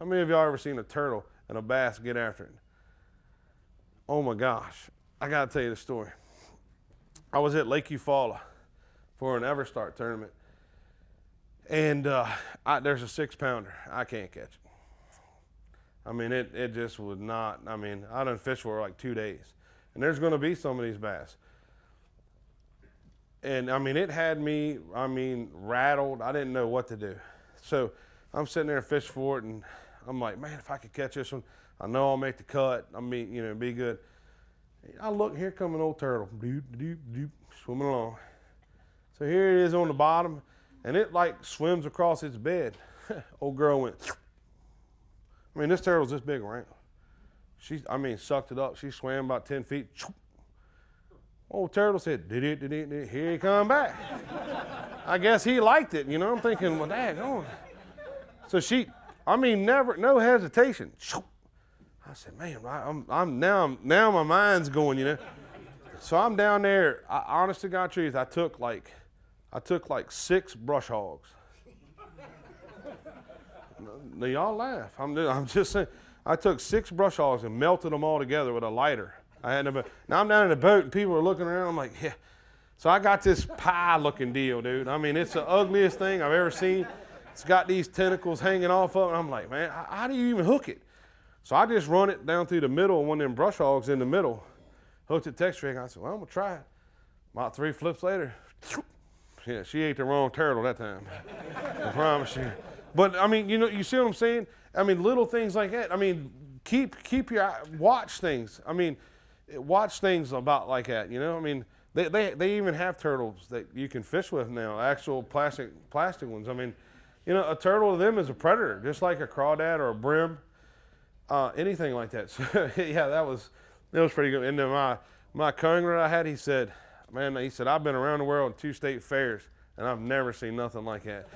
How many of y'all ever seen a turtle and a bass get after it? Oh my gosh. I got to tell you the story. I was at Lake Eufaula for an EverStart tournament. And uh, I, there's a six pounder. I can't catch it. I mean, it, it just would not. I mean, I done fished for like two days. And there's going to be some of these bass. And I mean, it had me, I mean, rattled. I didn't know what to do. So I'm sitting there and fish for it. And I'm like, man, if I could catch this one, I know I'll make the cut. I mean, you know, be good. I look, here come an old turtle, doop, doop, doop, swimming along. So here it is on the bottom, and it like swims across its bed. old girl went. I mean, this turtle's this big, right? She, I mean, sucked it up. She swam about 10 feet. Old turtle said, did it, did it, did it. Here he come back. I guess he liked it, you know. I'm thinking, well, dad, oh. So she, I mean, never, no hesitation. I said, man, I, am I'm now, I'm, now my mind's going, you know. So I'm down there. I, honest to God, truth, I took like, I took like six brush hogs. now y'all laugh. I'm, I'm just saying. I took six brush hogs and melted them all together with a lighter. I had no, now I'm down in the boat and people are looking around. I'm like, yeah. So I got this pie-looking deal, dude. I mean, it's the ugliest thing I've ever seen. It's got these tentacles hanging off of it. I'm like, man, how do you even hook it? So I just run it down through the middle, of one of them brush hogs in the middle, hooked it Tex rig. I said, well, I'm gonna try it. About three flips later, yeah, she ate the wrong turtle that time. I promise you. But I mean, you know, you see what I'm saying? I mean, little things like that. I mean, keep keep your watch things. I mean, watch things about like that. You know, I mean, they, they, they even have turtles that you can fish with now, actual plastic plastic ones. I mean, you know, a turtle to them is a predator, just like a crawdad or a brim uh, anything like that. So yeah, that was that was pretty good. And then my my co-angler I had, he said, man, he said I've been around the world in two state fairs and I've never seen nothing like that.